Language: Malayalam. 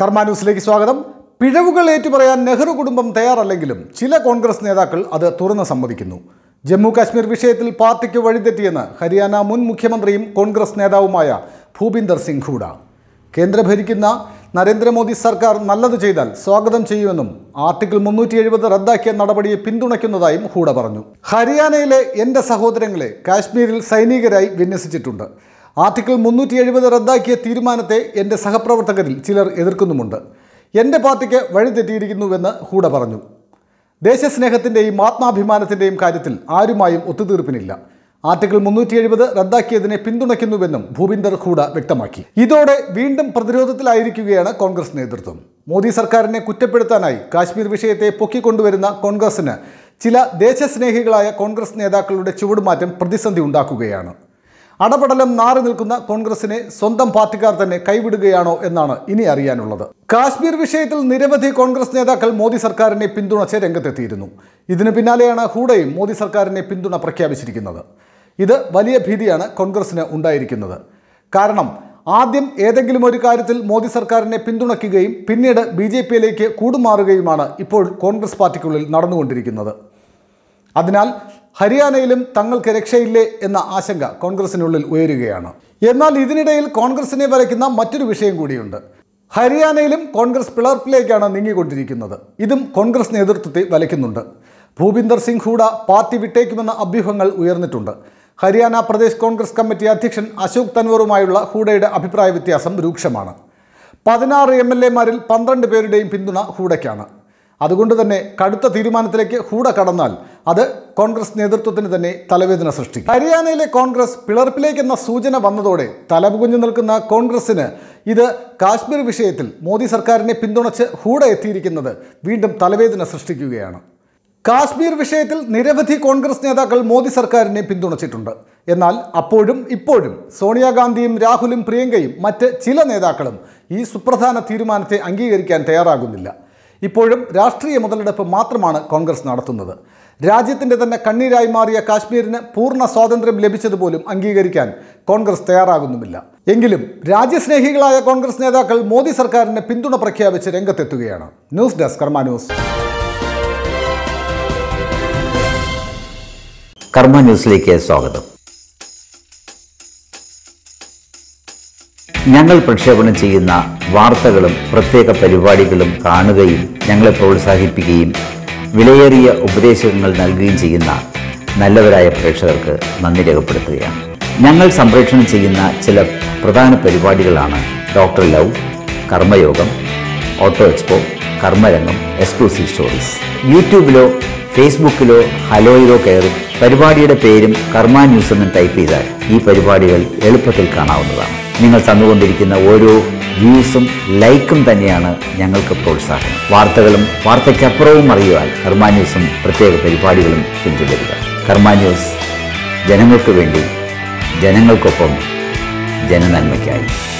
കർമ്മ ന്യൂസിലേക്ക് സ്വാഗതം. പിഴവുകൾ ഏറ്റുപറയാൻ നെഹ്റു കുടുംബം തയ്യാറല്ലെങ്കിലും ചില കോൺഗ്രസ് നേതാക്കൾ അത് തുറന്ന് സമ്മതിക്കുന്നു. ജമ്മു കാശ്മീർ വിഷയത്തിൽ പാർട്ടിക്ക് വഴിതെറ്റിയെന്ന് ഹരിയാന മുൻ മുഖ്യമന്ത്രിയും കോൺഗ്രസ് നേതാവുമായ ഭൂപിന്ദർ സിംഗ് ഹൂഡ. കേന്ദ്ര ഭരിക്കുന്ന നരേന്ദ്രമോദി സർക്കാർ നല്ലത് ചെയ്താൽ സ്വാഗതം ചെയ്യുമെന്നും ആർട്ടിക്കിൾ മുന്നൂറ്റി എഴുപത് റദ്ദാക്കിയ നടപടിയെ പിന്തുണയ്ക്കുന്നതായും ഹൂഡ പറഞ്ഞു. ഹരിയാനയിലെ എന്റെ സഹോദരങ്ങളെ കാശ്മീരിൽ സൈനികരായി വിന്യസിച്ചിട്ടുണ്ട്. ആർട്ടിക്കിൾ മുന്നൂറ്റി എഴുപത് റദ്ദാക്കിയ തീരുമാനത്തെ എന്റെ സഹപ്രവർത്തകരിൽ ചിലർ എതിർക്കുന്നുമുണ്ട്. എന്റെ പാർട്ടിക്ക് വഴിതെറ്റിയിരിക്കുന്നുവെന്ന് ഹൂഡ പറഞ്ഞു. ദേശസ്നേഹത്തിന്റെയും ആത്മാഭിമാനത്തിന്റെയും കാര്യത്തിൽ ആരുമായും ഒത്തുതീർപ്പിനില്ല. ആർട്ടിക്കിൾ മുന്നൂറ്റി എഴുപത് റദ്ദാക്കിയതിനെ പിന്തുണയ്ക്കുന്നുവെന്നും ഭൂപിന്ദർ ഹൂഡ വ്യക്തമാക്കി. ഇതോടെ വീണ്ടും പ്രതിരോധത്തിലായിരിക്കുകയാണ് കോൺഗ്രസ് നേതൃത്വം. മോദി സർക്കാരിനെ കുറ്റപ്പെടുത്താനായി കാശ്മീർ വിഷയത്തെ പൊക്കിക്കൊണ്ടുവരുന്ന കോൺഗ്രസിന് ചില ദേശസ്നേഹികളായ കോൺഗ്രസ് നേതാക്കളുടെ ചുവടുമാറ്റം പ്രതിസന്ധി ഉണ്ടാക്കുകയാണ്. അടപടലം നാറി നിൽക്കുന്ന കോൺഗ്രസിനെ സ്വന്തം പാർട്ടിക്കാർ തന്നെ കൈവിടുകയാണോ എന്നാണ് ഇനി അറിയാനുള്ളത്. കാശ്മീർ വിഷയത്തിൽ നിരവധി കോൺഗ്രസ് നേതാക്കൾ മോദി സർക്കാരിനെ പിന്തുണച്ച് രംഗത്തെത്തിയിരുന്നു. ഇതിന് പിന്നാലെയാണ് ഹൂഡയും മോദി സർക്കാരിനെ പിന്തുണ പ്രഖ്യാപിച്ചിരിക്കുന്നത്. ഇത് വലിയ ഭീതിയാണ് കോൺഗ്രസിന് ഉണ്ടായിരിക്കുന്നത്. കാരണം ആദ്യം ഏതെങ്കിലും ഒരു കാര്യത്തിൽ മോദി സർക്കാരിനെ പിന്തുണയ്ക്കുകയും പിന്നീട് ബി ജെ പിയിലേക്ക് കൂടുമാറുകയുമാണ് ഇപ്പോൾ കോൺഗ്രസ് പാർട്ടിക്കുള്ളിൽ നടന്നുകൊണ്ടിരിക്കുന്നത്. അതിനാൽ ഹരിയാനയിലും തങ്ങൾക്ക് രക്ഷയില്ലേ എന്ന ആശങ്ക കോൺഗ്രസിനുള്ളിൽ ഉയരുകയാണ്. എന്നാൽ ഇതിനിടയിൽ കോൺഗ്രസിനെ വരയ്ക്കുന്ന മറ്റൊരു വിഷയം കൂടിയുണ്ട്. ഹരിയാനയിലും കോൺഗ്രസ് പിളർപ്പിലേക്കാണ് നീങ്ങിക്കൊണ്ടിരിക്കുന്നത്. ഇതും കോൺഗ്രസ് നേതൃത്വത്തെ വലയ്ക്കുന്നുണ്ട്. ഭൂപിന്ദർ സിംഗ് ഹൂഡ പാർട്ടി വിട്ടേക്കുമെന്ന അഭ്യൂഹങ്ങൾ ഉയർന്നിട്ടുണ്ട്. ഹരിയാന പ്രദേശ് കോൺഗ്രസ് കമ്മിറ്റി അധ്യക്ഷൻ അശോക് തൻവറുമായുള്ള ഹൂഡയുടെ അഭിപ്രായ വ്യത്യാസം രൂക്ഷമാണ്. പതിനാറ് എം എൽ എമാരിൽ പന്ത്രണ്ട് പേരുടെയും പിന്തുണ ഹൂഡയ്ക്കാണ്. അതുകൊണ്ട് തന്നെ കടുത്ത തീരുമാനത്തിലേക്ക് ഹൂഡ കടന്നാൽ അത് കോൺഗ്രസ് നേതൃത്വത്തിന് തന്നെ തലവേദന സൃഷ്ടിക്കും. ഹരിയാനയിലെ കോൺഗ്രസ് പിളർപ്പിലേക്കെന്ന സൂചന വന്നതോടെ തലപുകുഞ്ഞു നിൽക്കുന്ന കോൺഗ്രസിന് ഇത് കാശ്മീർ വിഷയത്തിൽ മോദി സർക്കാരിനെ പിന്തുണച്ച് ഹൂഡ എത്തിയിരിക്കുന്നത് വീണ്ടും തലവേദന സൃഷ്ടിക്കുകയാണ്. കാശ്മീർ വിഷയത്തിൽ നിരവധി കോൺഗ്രസ് നേതാക്കൾ മോദി സർക്കാരിനെ പിന്തുണച്ചിട്ടുണ്ട്. എന്നാൽ അപ്പോഴും ഇപ്പോഴും സോണിയാഗാന്ധിയും രാഹുലും പ്രിയങ്കയും മറ്റ് ചില നേതാക്കളും ഈ സുപ്രധാന തീരുമാനത്തെ അംഗീകരിക്കാൻ തയ്യാറാകുന്നില്ല. ഇപ്പോഴും രാഷ്ട്രീയ മുതലെടുപ്പ് മാത്രമാണ് കോൺഗ്രസ് നടത്തുന്നത്. രാജ്യത്തിന്റെ തന്നെ കണ്ണീരായി മാറിയ കാശ്മീരിന് പൂർണ സ്വാതന്ത്ര്യം ലഭിച്ചതുപോലും അംഗീകരിക്കാൻ കോൺഗ്രസ് തയ്യാറാകുന്നുമില്ല. എങ്കിലും രാജ്യസ്നേഹികളായ കോൺഗ്രസ് നേതാക്കൾ മോദി സർക്കാരിന് പിന്തുണ പ്രഖ്യാപിച്ച് രംഗത്തെത്തുകയാണ്. News desk Karma news. Karma ന്യൂസിലേക്ക് സ്വാഗതം. ഞങ്ങൾ പ്രക്ഷേപണം ചെയ്യുന്ന വാർത്തകളും പ്രത്യേക പരിപാടികളും കാണുകയും ഞങ്ങളെ പ്രോത്സാഹിപ്പിക്കുകയും വിലയേറിയ ഉപദേശങ്ങൾ നൽകുകയും ചെയ്യുന്ന നല്ലവരായ പ്രേക്ഷകർക്ക് നന്ദി രേഖപ്പെടുത്തുകയാണ്. ഞങ്ങൾ സംപ്രേഷണം ചെയ്യുന്ന ചില പ്രധാന പരിപാടികളാണ് ഡോക്ടർ ലവ് കർമ്മയോഗം ഓട്ടോ എക്സ്പോ കർമ്മരംഗം എക്സ്ക്ലൂസീവ് സ്റ്റോറീസ്. യൂട്യൂബിലോ ഫേസ്ബുക്കിലോ ഹലോയിലോ കയറി പരിപാടിയുടെ പേരും കർമ്മ ന്യൂസ് എന്ന് ടൈപ്പ് ചെയ്താൽ ഈ പരിപാടികൾ എളുപ്പത്തിൽ കാണാവുന്നതാണ്. നിങ്ങൾ തന്നുകൊണ്ടിരിക്കുന്ന ഓരോ വ്യൂസും ലൈക്കും തന്നെയാണ് ഞങ്ങൾക്ക് പ്രോത്സാഹനം. വാർത്തകളും വാർത്തയ്ക്കപ്പുറവും അറിയുവാൻ കർമ്മ ന്യൂസും പ്രത്യേക പരിപാടികളും പിന്തുടരുക. കർമ്മ ന്യൂസ് ജനങ്ങൾക്ക് വേണ്ടി ജനങ്ങൾക്കൊപ്പം ജനനന്മയ്ക്കായി.